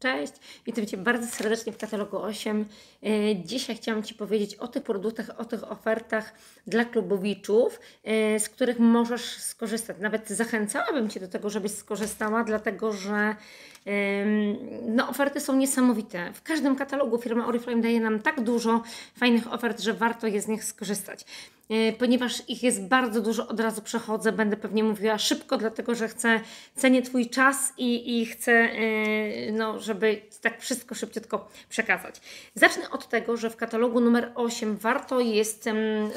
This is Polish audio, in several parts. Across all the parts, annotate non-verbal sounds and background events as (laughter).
Cześć, witam Cię bardzo serdecznie w katalogu 8. E, dzisiaj chciałam Ci powiedzieć o tych produktach, o tych ofertach dla klubowiczów, e, z których możesz skorzystać. Nawet zachęcałabym Cię do tego, żebyś skorzystała, dlatego że no, oferty są niesamowite. W każdym katalogu firma Oriflame daje nam tak dużo fajnych ofert, że warto je z nich skorzystać. E, ponieważ ich jest bardzo dużo, od razu przechodzę, będę pewnie mówiła szybko, dlatego że chcę, cenię Twój czas i, i chcę, e, no, żeby tak wszystko szybciutko przekazać. Zacznę od tego, że w katalogu numer 8 warto jest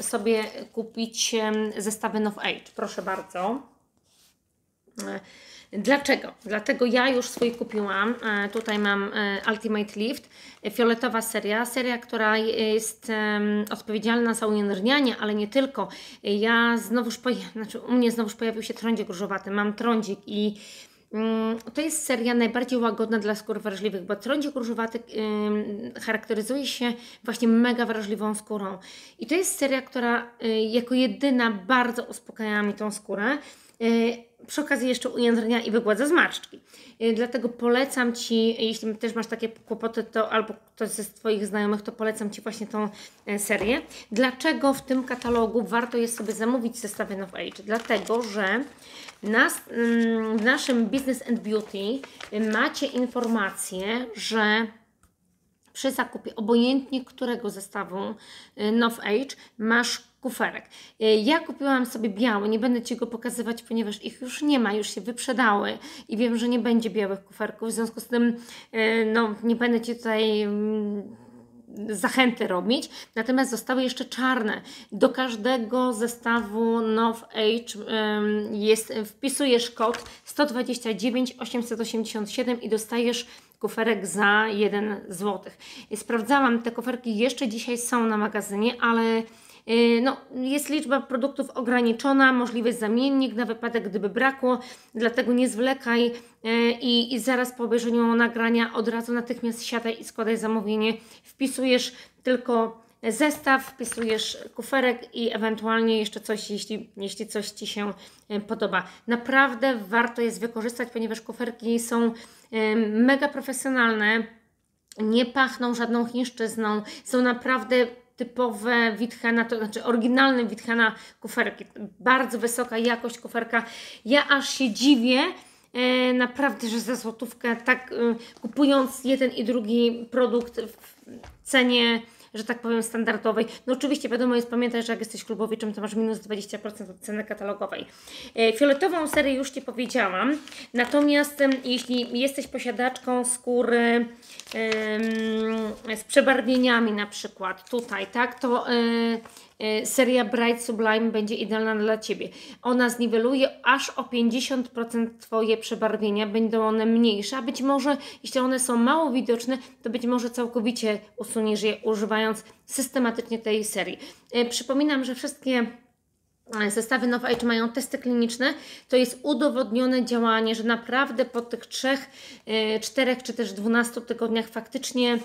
sobie kupić zestawy Nov Age. Proszę bardzo. E, Dlaczego? Dlatego ja już swój kupiłam. E, tutaj mam e, Ultimate Lift, fioletowa seria, seria, która jest odpowiedzialna za ujędrnianie, ale nie tylko. Ja znowuż, (laughs) znaczy u mnie znowuż pojawił się trądzik różowaty, mam trądzik i mm, to jest seria najbardziej łagodna dla skór wrażliwych, bo trądzik różowaty charakteryzuje się właśnie mega wrażliwą skórą. I to jest seria, która jako jedyna bardzo uspokaja mi tą skórę przy okazji jeszcze ujędrnia i wygładza zmarszczki. Y, dlatego polecam Ci, jeśli też masz takie kłopoty, to albo ktoś ze Twoich znajomych, to polecam Ci właśnie tą e, serię. Dlaczego w tym katalogu warto jest sobie zamówić zestawy Nov Age? Dlatego, że nas, mm, w naszym Business and Beauty macie informację, że przy zakupie obojętnie którego zestawu y, Nov Age masz kuferek. Y, ja kupiłam sobie biały, nie będę Ci go pokazywać, ponieważ ich już nie ma, już się wyprzedały i wiem, że nie będzie białych kuferków, w związku z tym y, no, nie będę Ci tutaj mm, zachęty robić, natomiast zostały jeszcze czarne. Do każdego zestawu Nov Age jest, wpisujesz kod 129 887 i dostajesz kuferek za 1 zł. Sprawdzałam, te kuferki jeszcze dzisiaj są na magazynie, ale no, jest liczba produktów ograniczona, możliwy zamiennik na wypadek, gdyby brakło, dlatego nie zwlekaj y, i, i zaraz po obejrzeniu nagrania od razu natychmiast siadaj i składaj zamówienie. Wpisujesz tylko zestaw, wpisujesz kuferek i ewentualnie jeszcze coś, jeśli, jeśli coś Ci się y, podoba. Naprawdę warto jest wykorzystać, ponieważ kuferki są mega profesjonalne, nie pachną żadną chińszczyzną, są naprawdę typowe Witchena, to znaczy oryginalne Witchena kuferki. Bardzo wysoka jakość kuferka. Ja aż się dziwię, e, naprawdę, że za złotówkę tak e, kupując jeden i drugi produkt w cenie że tak powiem, standardowej. No oczywiście wiadomo jest pamiętać, że jak jesteś klubowiczem, to masz minus 20% od ceny katalogowej. E, fioletową serię już Ci powiedziałam, natomiast jeśli jesteś posiadaczką skóry z przebarwieniami na przykład tutaj, tak, to e, seria Bright Sublime będzie idealna dla Ciebie. Ona zniweluje aż o 50% Twoje przebarwienia, będą one mniejsze, a być może, jeśli one są mało widoczne, to być może całkowicie usuniesz je używając systematycznie tej serii. E, przypominam, że wszystkie zestawy Nova Age mają testy kliniczne, to jest udowodnione działanie, że naprawdę po tych trzech, e, czterech czy też dwunastu tygodniach faktycznie e,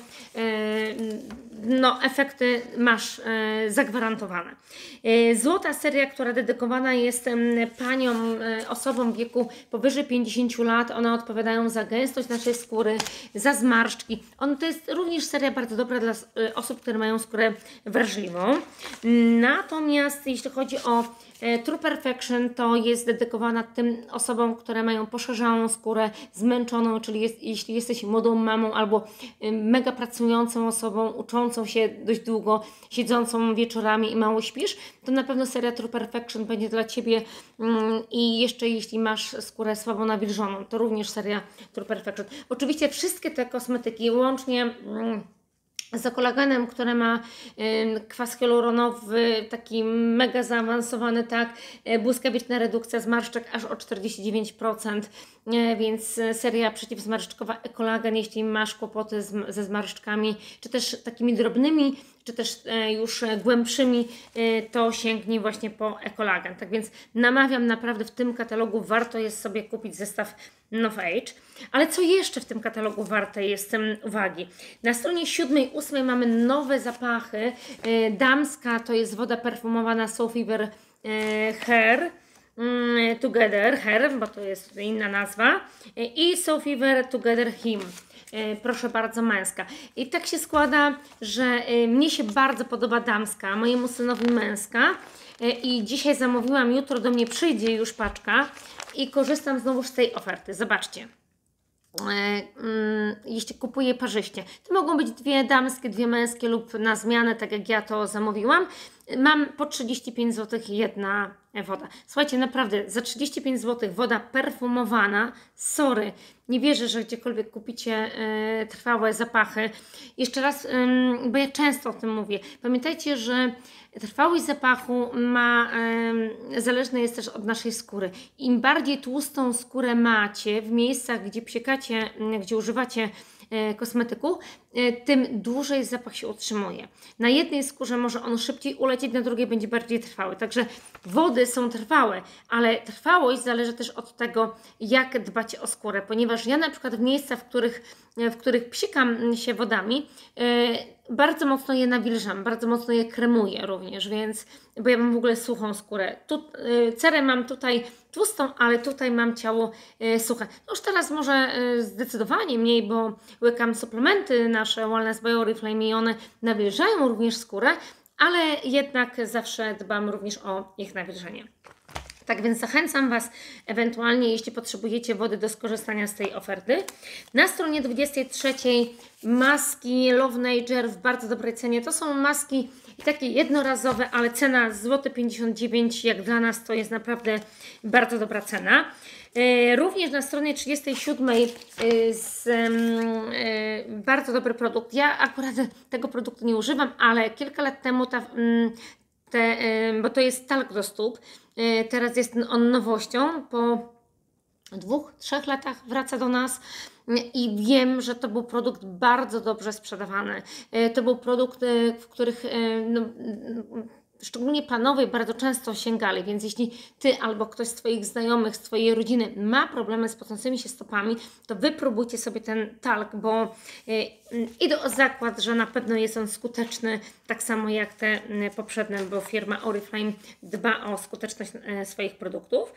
no, efekty masz e, zagwarantowane. Złota seria, która dedykowana jest paniom, osobom w wieku powyżej 50 lat, one odpowiadają za gęstość naszej skóry, za zmarszczki. On to jest również seria bardzo dobra dla osób, które mają skórę wrażliwą. Natomiast jeśli chodzi o E, True Perfection to jest dedykowana tym osobom, które mają poszerzoną skórę, zmęczoną, czyli jest, jeśli jesteś młodą mamą albo mega pracującą osobą, uczącą się dość długo, siedzącą wieczorami i mało śpisz, to na pewno seria True Perfection będzie dla Ciebie mm, i jeszcze jeśli masz skórę słabo nawilżoną, to również seria True Perfection. Oczywiście wszystkie te kosmetyki łącznie mm, z kolagenem, które ma kwas hialuronowy, taki mega zaawansowany, tak, e, błyskawiczna redukcja zmarszczek aż o 49%, e, więc seria przeciwzmarszczkowa ekolagen, jeśli masz kłopoty ze zmarszczkami, czy też takimi drobnymi, czy też e, już głębszymi, to sięgnij właśnie po ekolagen. Tak więc namawiam naprawdę w tym katalogu, warto jest sobie kupić zestaw Nov Age. Ale co jeszcze w tym katalogu warte jest uwagi? Na stronie 7-8 mamy nowe zapachy. E, damska to jest woda perfumowana e, Hair. mm, Together Her, bo to jest inna nazwa, i So Fever Together Him. E, proszę bardzo, męska. I tak się składa, że e, mnie się bardzo podoba damska, mojemu synowi męska. E, I dzisiaj zamówiłam, jutro do mnie przyjdzie już paczka i korzystam znowu z tej oferty. Zobaczcie. Mm, jeśli kupuję parzyście. To mogą być dwie damskie, dwie męskie lub na zmianę, tak jak ja to zamówiłam. Mam po 35 zł jedna woda. Słuchajcie, naprawdę za 35 zł woda perfumowana, sorry, nie wierzę, że gdziekolwiek kupicie y, trwałe zapachy. Jeszcze raz, y, bo ja często o tym mówię. Pamiętajcie, że trwałość zapachu ma, y, zależna jest też od naszej skóry. Im bardziej tłustą skórę macie w miejscach, gdzie psiekacie, gdzie używacie kosmetyku, e, tym dłużej zapach się utrzymuje. Na jednej skórze może on szybciej ulecieć, na drugiej będzie bardziej trwały. Także wody są trwałe, ale trwałość zależy też od tego, jak dbać o skórę, ponieważ ja na przykład w miejscach, w których, w których psikam się wodami, e, bardzo mocno je nawilżam, bardzo mocno je kremuję również, więc, bo ja mam w ogóle suchą skórę. Tu, cerę mam tutaj tłustą, ale tutaj mam ciało suche. No już teraz może zdecydowanie mniej, bo łykam suplementy nasze Wellness by Oriflame i one nawilżają również skórę, ale jednak zawsze dbam również o ich nawilżenie. Tak więc zachęcam Was, ewentualnie jeśli potrzebujecie wody do skorzystania z tej oferty. Na stronie 23 maski Love Nature w bardzo dobrej cenie. To są maski takie jednorazowe, ale cena złoty 59 jak dla nas to jest naprawdę bardzo dobra cena. E, również na stronie 37 e, z, e, bardzo dobry produkt. Ja akurat tego produktu nie używam, ale kilka lat temu ta, te, bo to jest talk do stóp. Teraz jest on nowością. Po dwóch, trzech latach wraca do nas i wiem, że to był produkt bardzo dobrze sprzedawany. To był produkt, w których no, szczególnie panowie bardzo często sięgali, więc jeśli Ty albo ktoś z Twoich znajomych, z Twojej rodziny ma problemy z pocącymi się stopami, to wypróbujcie sobie ten talk, bo yy, idę o zakład, że na pewno jest on skuteczny, tak samo jak te y, poprzednie, bo firma Oriflame dba o skuteczność y, swoich produktów.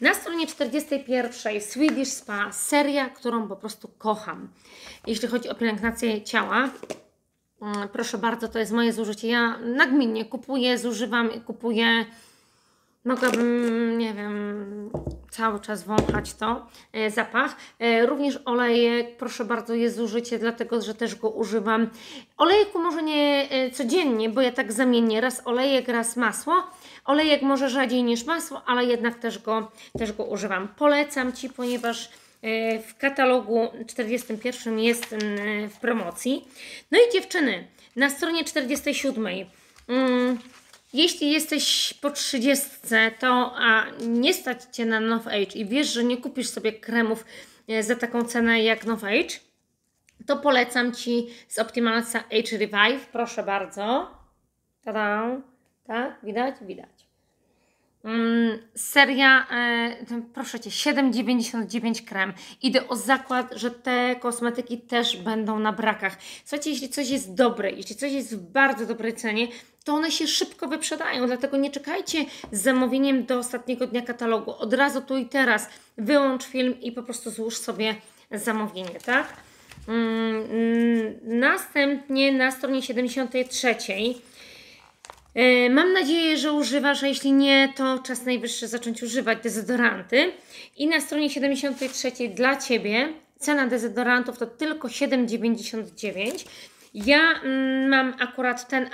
Na stronie 41 Swedish Spa, seria, którą po prostu kocham. Jeśli chodzi o pielęgnację ciała, proszę bardzo, to jest moje zużycie. Ja nagminnie kupuję, zużywam i kupuję. Mogłabym, nie wiem, cały czas wąchać to, e, zapach. E, również olejek, proszę bardzo, jest zużycie, dlatego że też go używam. Olejku może nie e, codziennie, bo ja tak zamienię, raz olejek, raz masło. Olejek może rzadziej niż masło, ale jednak też go, też go używam. Polecam Ci, ponieważ E, w katalogu 41 jest mm, w promocji. No i dziewczyny, na stronie 47. Mm, jeśli jesteś po 30, to a nie stać Cię na Nov Age i wiesz, że nie kupisz sobie kremów e, za taką cenę jak Nov Age, to polecam Ci z Optimalsa Age Revive. Proszę bardzo. Tada. Tak, widać? Widać. Mm, seria, e, proszę Cię, 7,99 krem. Idę o zakład, że te kosmetyki też będą na brakach. Słuchajcie, jeśli coś jest dobre, jeśli coś jest w bardzo dobrej cenie, to one się szybko wyprzedają, dlatego nie czekajcie z zamówieniem do ostatniego dnia katalogu. Od razu tu i teraz wyłącz film i po prostu złóż sobie zamówienie, tak? Mm, mm następnie na stronie 73 E, mam nadzieję, że używasz, a jeśli nie, to czas najwyższy zacząć używać dezodoranty. I na stronie 73 dla Ciebie cena dezodorantów to tylko 7,99 ja mm, mam akurat ten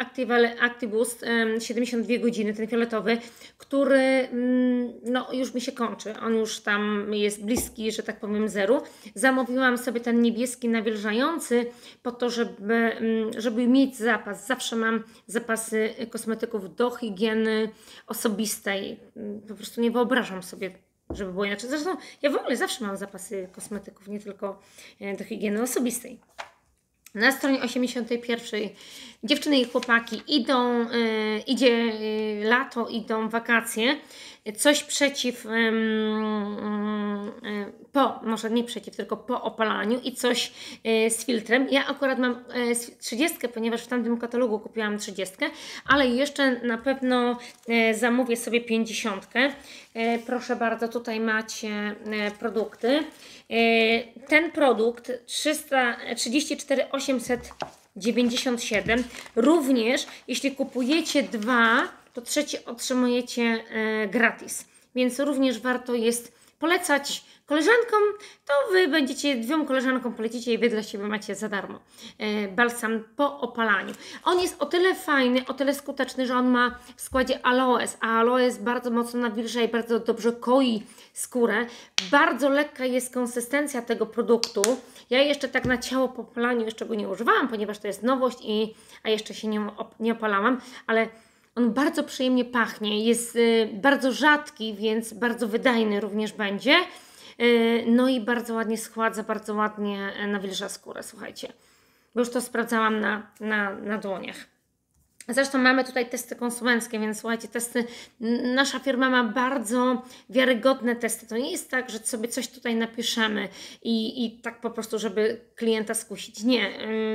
Activus 72 godziny, ten fioletowy, który mm, no, już mi się kończy. On już tam jest bliski, że tak powiem, zeru. Zamówiłam sobie ten niebieski nawilżający po to, żeby, mm, żeby mieć zapas. Zawsze mam zapasy kosmetyków do higieny osobistej. Po prostu nie wyobrażam sobie żeby było inaczej. Zresztą ja w ogóle zawsze mam zapasy kosmetyków, nie tylko e, do higieny osobistej. Na stronie 81 dziewczyny i chłopaki idą, yy, idzie yy, lato, idą wakacje coś przeciw, po, może nie przeciw, tylko po opalaniu i coś e, z filtrem. Ja akurat mam 30, e, ponieważ w tamtym katalogu kupiłam 30, ale jeszcze na pewno zamówię sobie 50. Proszę bardzo, tutaj macie produkty. Ten produkt 334 897 również jeśli kupujecie dwa to trzeci otrzymujecie e, gratis. Więc również warto jest polecać koleżankom, to Wy będziecie dwóm koleżankom polecicie i Wy dla siebie macie za darmo e, balsam po opalaniu. On jest o tyle fajny, o tyle skuteczny, że on ma w składzie aloes, a aloes bardzo mocno nawilża i bardzo dobrze koi skórę. Bardzo lekka jest konsystencja tego produktu. Ja jeszcze tak na ciało po opalaniu jeszcze go nie używałam, ponieważ to jest nowość, i, a jeszcze się nie, nie opalałam, ale on bardzo przyjemnie pachnie, jest y, bardzo rzadki, więc bardzo wydajny również będzie. Y, no i bardzo ładnie schładza, bardzo ładnie e, nawilża skórę, słuchajcie. Bo już to sprawdzałam na, na, na dłoniach. Zresztą mamy tutaj testy konsumenckie, więc słuchajcie, testy, nasza firma ma bardzo wiarygodne testy. To nie jest tak, że sobie coś tutaj napiszemy i, i tak po prostu, żeby klienta skusić. Nie,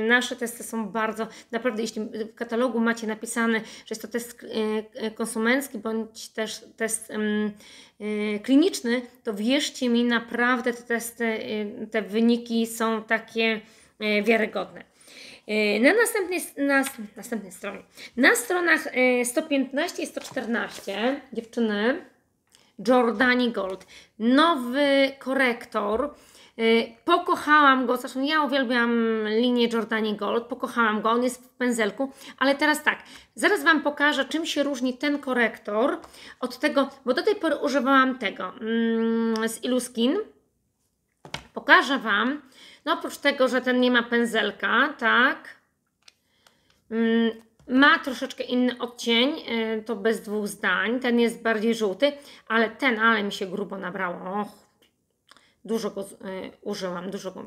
nasze testy są bardzo, naprawdę jeśli w katalogu macie napisane, że jest to test y, y, konsumencki bądź też test y, kliniczny, to wierzcie mi, naprawdę te testy, te wyniki są takie wiarygodne. E, na następnej, na następnej stronie, na stronach 115 e, i 114, dziewczyny, Jordani Gold, nowy korektor. E, pokochałam go, zresztą ja uwielbiam linię Jordani Gold, pokochałam go, on jest w pędzelku, ale teraz tak, zaraz Wam pokażę, czym się różni ten korektor od tego, bo do tej pory używałam tego mm, z Iluskin. Pokażę Wam, no oprócz tego, że ten nie ma pędzelka, tak, mm, ma troszeczkę inny odcień, y, to bez dwóch zdań. Ten jest bardziej żółty, ale ten, ale mi się grubo nabrało. Och, dużo go y, użyłam, dużo go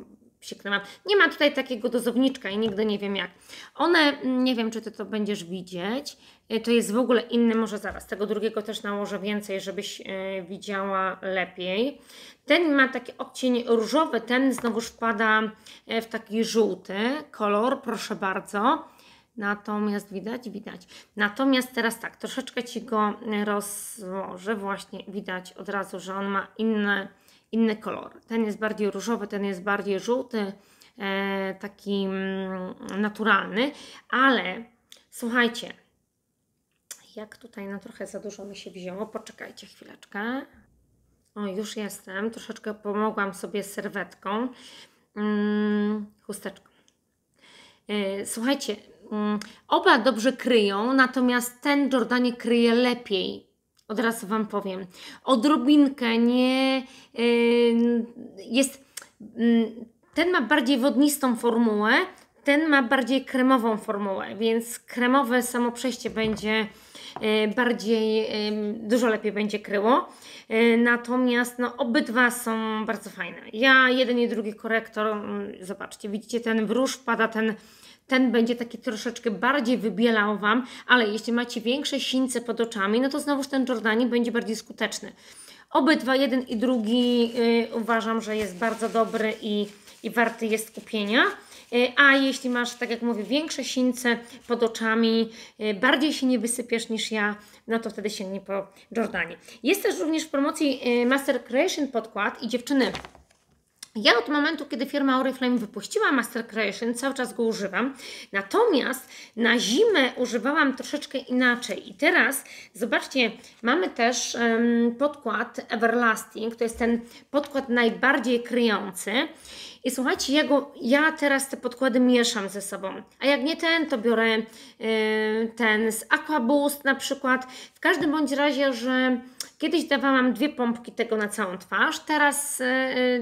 Nie ma tutaj takiego dozowniczka i nigdy nie wiem jak. One, mm, nie wiem czy Ty to będziesz widzieć, y, to jest w ogóle inny, może zaraz, tego drugiego też nałożę więcej, żebyś widziała lepiej. Ten ma taki odcień różowy, ten znowuż wpada e, w taki żółty kolor, proszę bardzo. Natomiast widać, widać. Natomiast teraz tak, troszeczkę Ci go rozłożę. Właśnie widać od razu, że on ma inny, inny kolor. Ten jest bardziej różowy, ten jest bardziej żółty, e, taki mm, naturalny, ale słuchajcie, jak tutaj na trochę za dużo mi się wzięło, poczekajcie chwileczkę. O, już jestem. Troszeczkę pomogłam sobie serwetką, hmm, chusteczką. Yy, słuchajcie, yy, oba dobrze kryją, natomiast ten Jordanie kryje lepiej. Od razu Wam powiem. Odrobinkę nie yy, jest. Mm, ten ma bardziej wodnistą formułę, ten ma bardziej kremową formułę, więc kremowe samo przejście będzie y, bardziej, dużo lepiej będzie kryło. E, natomiast no, obydwa są bardzo fajne. Ja jeden i drugi korektor, mm, zobaczcie, widzicie ten wróż pada, ten, ten będzie taki troszeczkę bardziej wybielał Wam, ale jeśli macie większe sińce pod oczami, no to znowuż ten Jordani będzie bardziej skuteczny. Obydwa, jeden i drugi yy, uważam, że jest bardzo dobry i, i warty jest kupienia. E, a jeśli masz, tak jak mówię, większe sińce pod oczami, e, bardziej się nie wysypiesz niż ja, no to wtedy sięgnij po Jordanie. Jest też również w promocji e, Master Creation podkład i dziewczyny, ja od momentu, kiedy firma Oriflame wypuściła Master Creation, cały czas go używam. Natomiast na zimę używałam troszeczkę inaczej. I teraz, zobaczcie, mamy też um, podkład Everlasting. To jest ten podkład najbardziej kryjący. I słuchajcie, ja, go, ja teraz te podkłady mieszam ze sobą. A jak nie ten, to biorę yy, ten z Aqua Boost na przykład. W każdym bądź razie, że kiedyś dawałam dwie pompki tego na całą twarz. Teraz yy,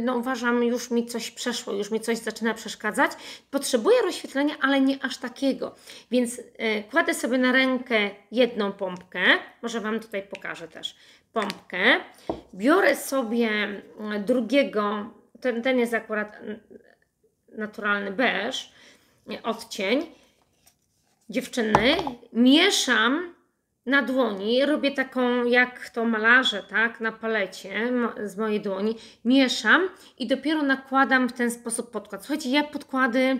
no, uważam, już mi coś przeszło, już mi coś zaczyna przeszkadzać. Potrzebuję rozświetlenia, ale nie aż takiego. Więc yy, kładę sobie na rękę jedną pompkę. Może Wam tutaj pokażę też pompkę. Biorę sobie drugiego ten, ten jest akurat naturalny beż, odcień. Dziewczyny, mieszam na dłoni, robię taką jak to malarze, tak, na palecie z mojej dłoni, mieszam i dopiero nakładam w ten sposób podkład. Słuchajcie, ja podkłady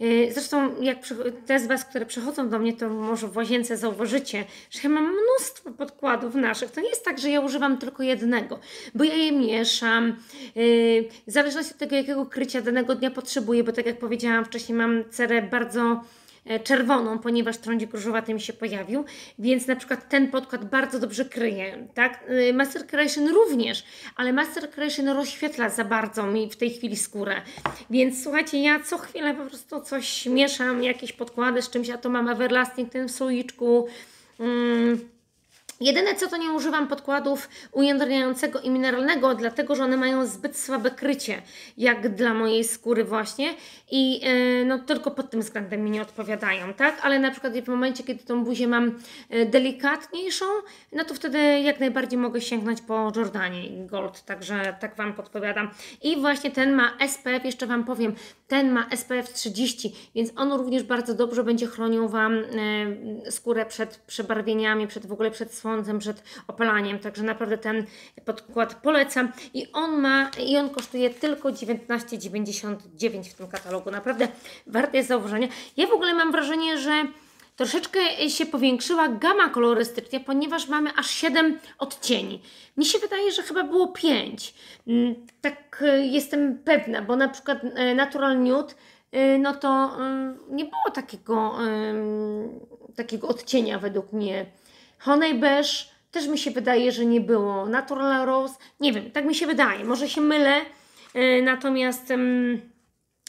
Y, zresztą, jak te z Was, które przychodzą do mnie, to może w łazience zauważycie, że ja mam mnóstwo podkładów naszych. To nie jest tak, że ja używam tylko jednego, bo ja je mieszam. Y, w zależności od tego, jakiego krycia danego dnia potrzebuję, bo tak jak powiedziałam wcześniej, mam cerę bardzo czerwoną, ponieważ trądzik różowaty mi się pojawił, więc na przykład ten podkład bardzo dobrze kryje, tak? E, Master Creation również, ale Master Creation rozświetla za bardzo mi w tej chwili skórę, więc słuchajcie, ja co chwilę po prostu coś mieszam, jakieś podkłady z czymś, a to mam Everlasting ten w słoiczku, mm, Jedyne co to nie używam podkładów ujędrniającego i mineralnego, dlatego że one mają zbyt słabe krycie, jak dla mojej skóry właśnie i yy, no tylko pod tym względem mi nie odpowiadają, tak? Ale na przykład w momencie, kiedy tą buzię mam yy, delikatniejszą, no to wtedy jak najbardziej mogę sięgnąć po Jordanie Gold, także tak Wam podpowiadam. I właśnie ten ma SPF, jeszcze Wam powiem, ten ma SPF 30, więc on również bardzo dobrze będzie chronił Wam yy, skórę przed przebarwieniami, przed w ogóle przed słońcem, przed opalaniem, także naprawdę ten podkład polecam i on ma, i on kosztuje tylko 19,99 w tym katalogu, naprawdę warte jest zauważenia. Ja w ogóle mam wrażenie, że troszeczkę się powiększyła gama kolorystyczna, ponieważ mamy aż 7 odcieni. Mi się wydaje, że chyba było 5. Mm, tak e, jestem pewna, bo na przykład e, Natural Nude e, no to nie było takiego, takiego odcienia według mnie Honey też mi się wydaje, że nie było. Natural Rose, nie wiem, tak mi się wydaje. Może się mylę, yy, natomiast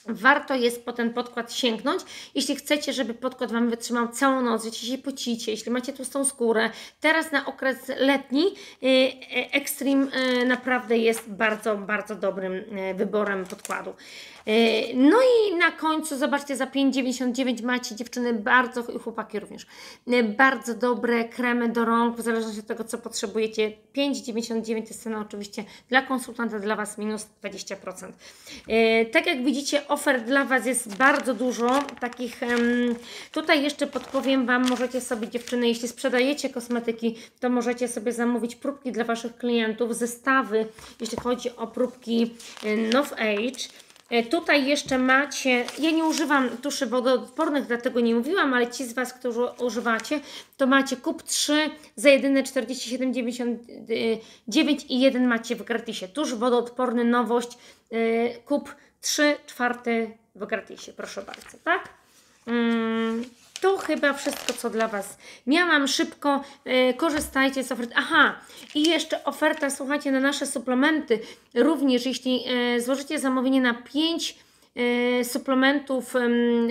warto jest po ten podkład sięgnąć. Jeśli chcecie, żeby podkład Wam wytrzymał całą noc, jeśli się pocicie, jeśli macie tłustą skórę, teraz na okres letni yy, Extreme yy, naprawdę jest bardzo, bardzo dobrym yy, wyborem podkładu. E, no i na końcu, zobaczcie, za 5,99 macie dziewczyny bardzo, i chłopaki również, e, bardzo dobre kremy do rąk, w zależności od tego, co potrzebujecie. 5,99 jest cena oczywiście dla konsultanta, dla Was minus 20%. E, tak jak widzicie, ofert dla Was jest bardzo dużo, takich, tutaj jeszcze podpowiem Wam, możecie sobie dziewczyny, jeśli sprzedajecie kosmetyki, to możecie sobie zamówić próbki dla Waszych klientów, zestawy, jeśli chodzi o próbki Nov Age, E, tutaj jeszcze macie, ja nie używam tuszy wodoodpornych, dlatego nie mówiłam, ale ci z Was, którzy używacie, to macie kup 3 za jedyne 47,99 i jeden macie w gratisie. Tusz wodoodporny, nowość, e, kup 3 czwarte w gratisie, proszę bardzo, tak? Mm to chyba wszystko, co dla Was miałam. Szybko e, korzystajcie z ofert. Aha, i jeszcze oferta, słuchajcie, na nasze suplementy. Również, jeśli e, złożycie zamówienie na 5 e, suplementów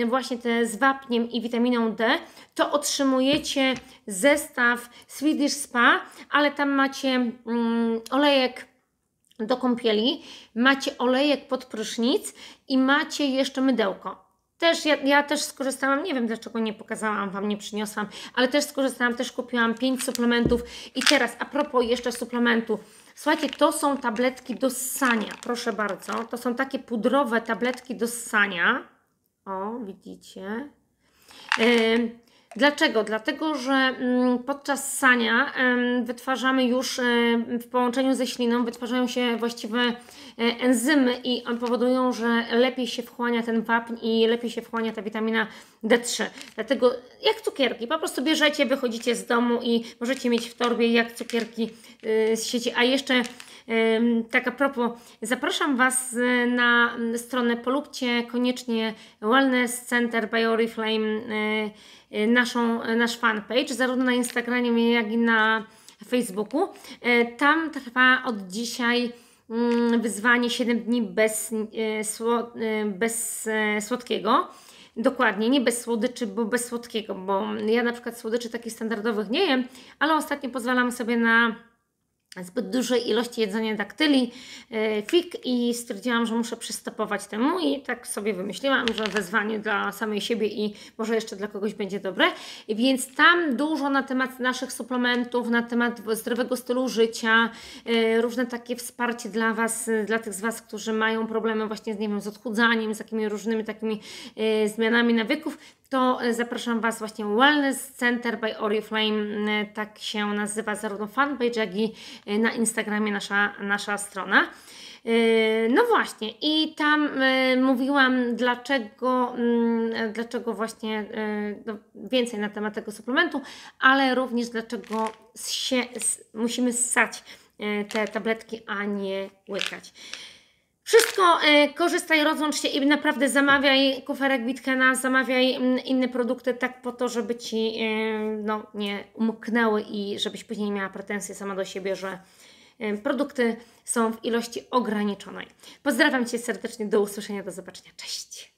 właśnie te z wapniem i witaminą D, to otrzymujecie zestaw Swedish Spa, ale tam macie olejek do kąpieli, macie olejek pod prysznic i macie jeszcze mydełko. Też ja, ja też skorzystałam, nie wiem dlaczego nie pokazałam Wam, nie przyniosłam, ale też skorzystałam, też kupiłam 5 suplementów. I teraz a propos jeszcze suplementu. Słuchajcie, to są tabletki do ssania, proszę bardzo. To są takie pudrowe tabletki do ssania. O, widzicie. Yy, Dlaczego? Dlatego, że mm, podczas sania wytwarzamy już w połączeniu ze śliną, wytwarzają się właściwe e, enzymy i powodują, że lepiej się wchłania ten wapń i lepiej się wchłania ta witamina D3. Dlatego jak cukierki, po prostu bierzecie, wychodzicie z domu i możecie mieć w torbie jak cukierki y, z sieci. A jeszcze tak a propos, zapraszam Was y, na stronę, polubcie koniecznie Wellness Center by Oriflame, y, y, naszą, nasz fanpage, zarówno na Instagramie, jak i na Facebooku. Tam trwa od dzisiaj mm, wyzwanie 7 dni bez, bez słodkiego. Dokładnie, nie bez słodyczy, bo bez słodkiego, bo ja na przykład słodyczy takich standardowych nie jem, ale ostatnio pozwalam sobie na zbyt dużej ilości jedzenia daktyli, e, fig i stwierdziłam, że muszę przystopować temu i tak sobie wymyśliłam, że wezwanie dla samej siebie i może jeszcze dla kogoś będzie dobre. Więc tam dużo na temat naszych suplementów, na temat zdrowego stylu życia, e, różne takie wsparcie dla Was, dla tych z Was, którzy mają problemy właśnie z, nie wiem, z odchudzaniem, z takimi różnymi takimi e, zmianami nawyków. To e, zapraszam Was właśnie Wellness Center by Oriflame, e, tak się nazywa zarówno fanpage, jak i e, na Instagramie nasza, nasza strona. No właśnie, i tam mówiłam, dlaczego, mm, dlaczego właśnie no, więcej na temat tego suplementu, ale również dlaczego się, musimy ssać te tabletki, a nie łykać. Wszystko y, korzystaj, rozłącz się i naprawdę zamawiaj kuferek Bitkena, zamawiaj mm, inne produkty tak po to, żeby Ci y, no, nie umknęły i żebyś później nie miała pretensje sama do siebie, że y, produkty są w ilości ograniczonej. Pozdrawiam Cię serdecznie, do usłyszenia, do zobaczenia, cześć!